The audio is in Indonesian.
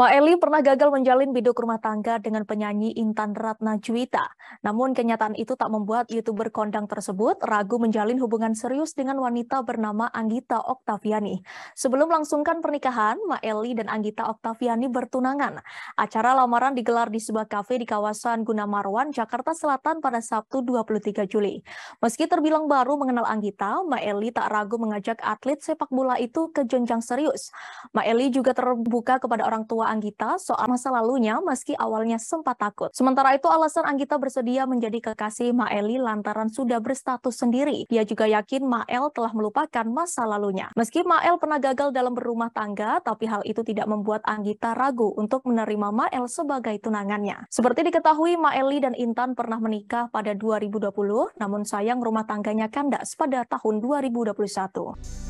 Maeli pernah gagal menjalin biduk rumah tangga dengan penyanyi Intan Ratna Juwita. Namun kenyataan itu tak membuat YouTuber kondang tersebut ragu menjalin hubungan serius dengan wanita bernama Anggita Oktaviani. Sebelum langsungkan pernikahan, Maeli dan Anggita Oktaviani bertunangan. Acara lamaran digelar di sebuah kafe di kawasan Gunamarwan, Jakarta Selatan pada Sabtu 23 Juli. Meski terbilang baru mengenal Anggita, Maeli tak ragu mengajak atlet sepak bola itu ke jenjang serius. Maeli juga terbuka kepada orang tua Anggita soal masa lalunya meski awalnya sempat takut. Sementara itu alasan Anggita bersedia menjadi kekasih Maeli lantaran sudah berstatus sendiri. Dia juga yakin Mael telah melupakan masa lalunya. Meski Mael pernah gagal dalam berumah tangga, tapi hal itu tidak membuat Anggita ragu untuk menerima Mael sebagai tunangannya. Seperti diketahui, Maeli dan Intan pernah menikah pada 2020, namun sayang rumah tangganya kandas pada tahun 2021.